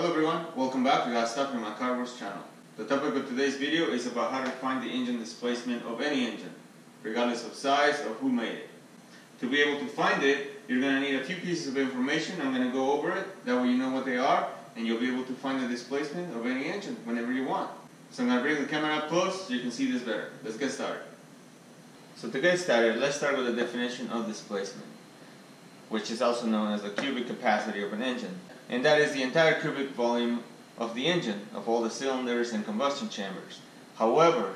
Hello everyone, welcome back to Stuff in my Car Works channel. The topic of today's video is about how to find the engine displacement of any engine, regardless of size or who made it. To be able to find it, you're going to need a few pieces of information. I'm going to go over it, that way you know what they are, and you'll be able to find the displacement of any engine whenever you want. So I'm going to bring the camera up close so you can see this better. Let's get started. So to get started, let's start with the definition of displacement, which is also known as the cubic capacity of an engine. And that is the entire cubic volume of the engine, of all the cylinders and combustion chambers. However,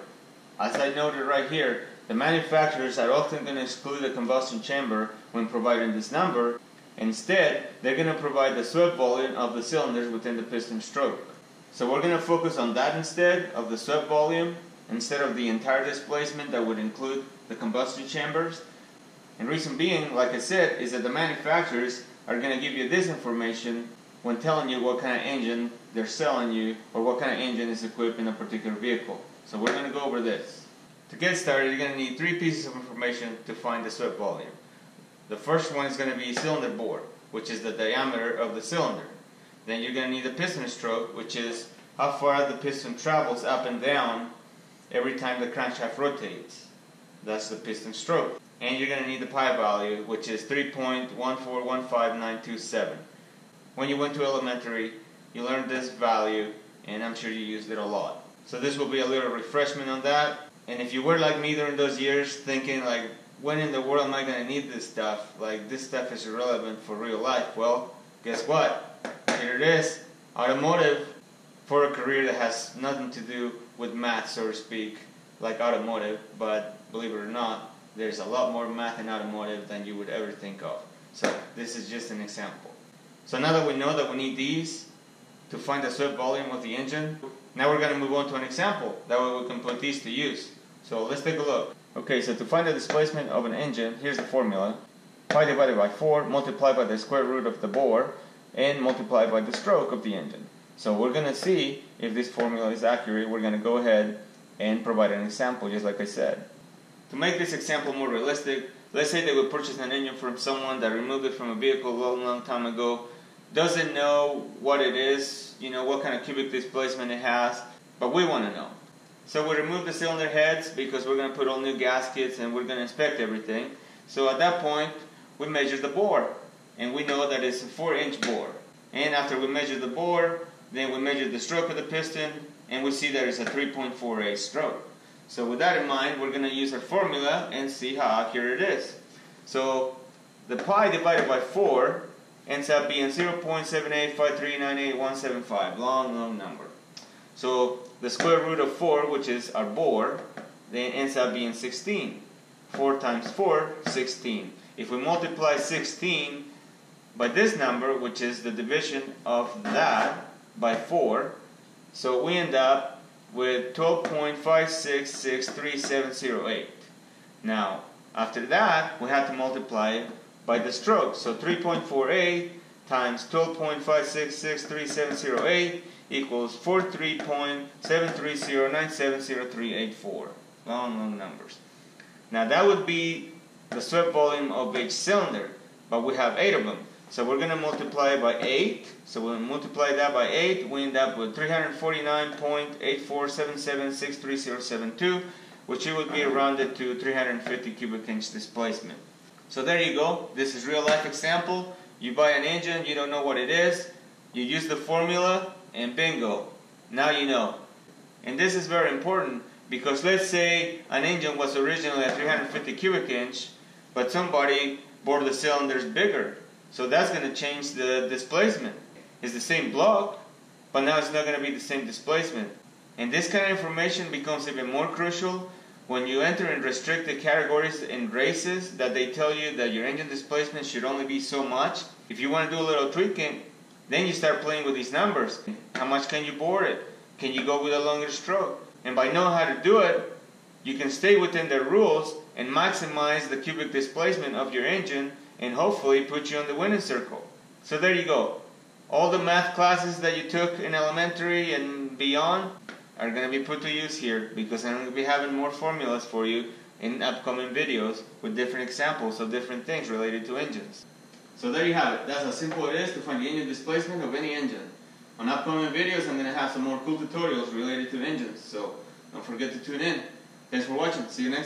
as I noted right here, the manufacturers are often going to exclude the combustion chamber when providing this number. Instead, they're going to provide the swept volume of the cylinders within the piston stroke. So we're going to focus on that instead of the swept volume, instead of the entire displacement that would include the combustion chambers. And reason being, like I said, is that the manufacturers are going to give you this information when telling you what kind of engine they're selling you or what kind of engine is equipped in a particular vehicle. So we're going to go over this. To get started, you're going to need three pieces of information to find the swept volume. The first one is going to be cylinder bore, which is the diameter of the cylinder. Then you're going to need the piston stroke, which is how far the piston travels up and down every time the crankshaft rotates. That's the piston stroke. And you're going to need the pi value, which is 3.1415927. When you went to elementary, you learned this value, and I'm sure you used it a lot. So this will be a little refreshment on that. And if you were like me during those years, thinking like, when in the world am I going to need this stuff? Like, this stuff is irrelevant for real life. Well, guess what? Here it is. Automotive for a career that has nothing to do with math, so to speak, like automotive. But believe it or not, there's a lot more math in automotive than you would ever think of. So this is just an example. So now that we know that we need these to find the swept volume of the engine, now we're going to move on to an example. That way we can put these to use. So let's take a look. Okay, so to find the displacement of an engine, here's the formula. Pi divided by 4 multiplied by the square root of the bore and multiplied by the stroke of the engine. So we're going to see if this formula is accurate. We're going to go ahead and provide an example just like I said. To make this example more realistic, let's say that we purchased an engine from someone that removed it from a vehicle a long, long time ago doesn't know what it is, you know, what kind of cubic displacement it has, but we want to know. So we remove the cylinder heads because we're going to put all new gaskets and we're going to inspect everything. So at that point, we measure the bore, and we know that it's a 4 inch bore. And after we measure the bore, then we measure the stroke of the piston, and we see that it's a 3.48 stroke. So with that in mind, we're going to use our formula and see how accurate it is. So the pi divided by 4 ends up being 0.7853987175. Long, long number. So the square root of 4, which is our bore, then ends up being 16. 4 times 4, 16. If we multiply 16 by this number, which is the division of that by 4, so we end up with 12.5663708. Now, after that, we have to multiply by the stroke. So 3.48 times 12.5663708 equals 43.730970384. Long, long numbers. Now that would be the swept volume of each cylinder, but we have eight of them. So we're going to multiply by 8. So we'll multiply that by 8. We end up with 349.847763072, which it would be rounded to 350 cubic inch displacement. So there you go. This is real life example. You buy an engine, you don't know what it is. You use the formula and bingo. Now you know. And this is very important because let's say an engine was originally at 350 cubic inch, but somebody bored the cylinders bigger. So that's going to change the displacement. It's the same block, but now it's not going to be the same displacement. And this kind of information becomes even more crucial when you enter in restricted categories in races that they tell you that your engine displacement should only be so much. If you want to do a little tweaking, then you start playing with these numbers. How much can you bore it? Can you go with a longer stroke? And by knowing how to do it, you can stay within the rules and maximize the cubic displacement of your engine and hopefully put you on the winning circle. So there you go. All the math classes that you took in elementary and beyond are going to be put to use here because I'm going to be having more formulas for you in upcoming videos with different examples of different things related to engines. So there you have it. That's how simple it is to find the engine displacement of any engine. on upcoming videos, I'm going to have some more cool tutorials related to engines. So don't forget to tune in. Thanks for watching. See you next